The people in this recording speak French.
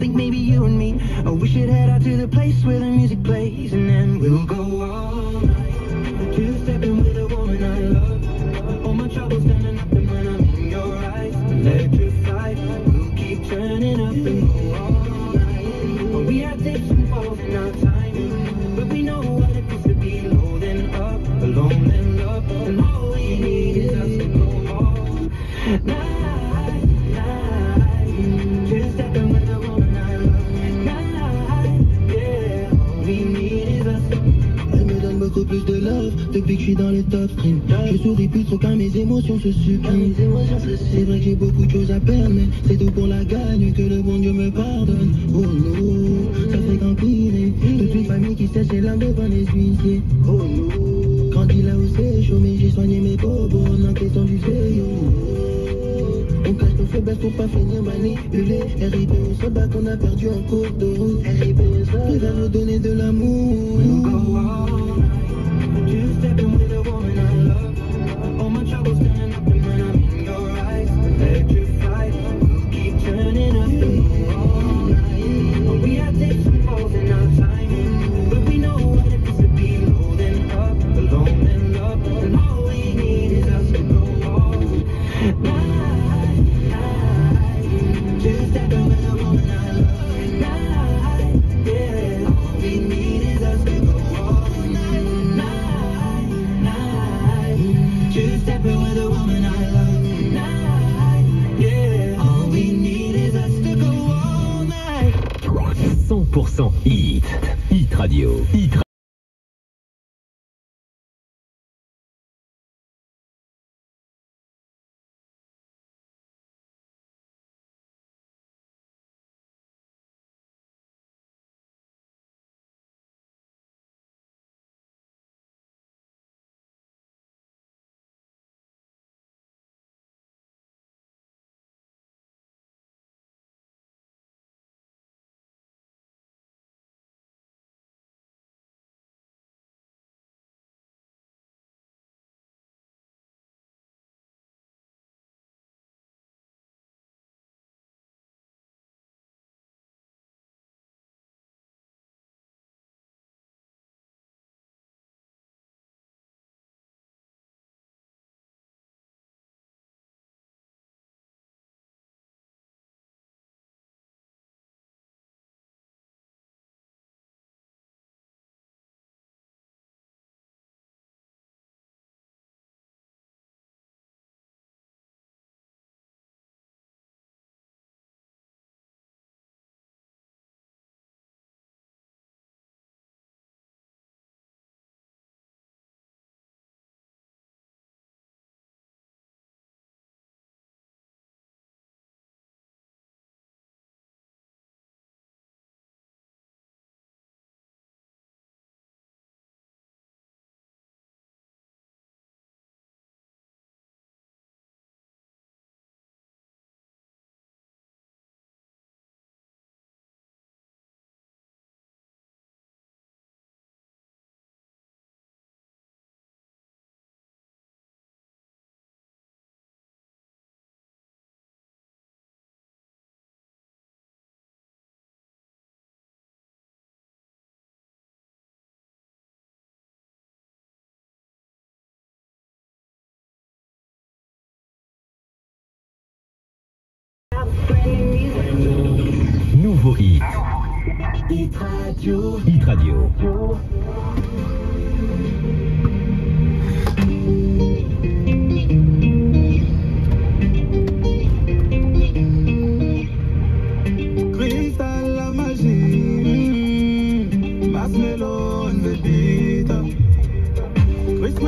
think maybe you and me, oh, we should head out to the place where the music plays, and then we'll go all night. Two-stepping with a woman I love. All my troubles standing up, and when I'm in your eyes, electrified. We'll keep turning up and beaucoup plus de love depuis que je suis dans les top streams. Je souris plus trop car mes émotions se suppriment. C'est vrai que j'ai beaucoup de choses à perdre, mais c'est tout pour la gagne que le bon Dieu me pardonne. Oh non, ça fait qu'empirer. Toute une famille qui sèche les larmes devant les huissiers. Oh non, grandi là où c'est chaud, mais j'ai soigné mes bobos en encaissant du veillot. On cache nos faiblesses pour pas finir manipulé. RIP au soldat qu'on a perdu en cours de route. RIP au nous donner de l'amour. Night. Two-stepping with a woman I love. Night, yeah. All we need is us to go all night. 100% hit. Hit Radio. Hit Nouveau hit. Hit Radio. Hit Radio.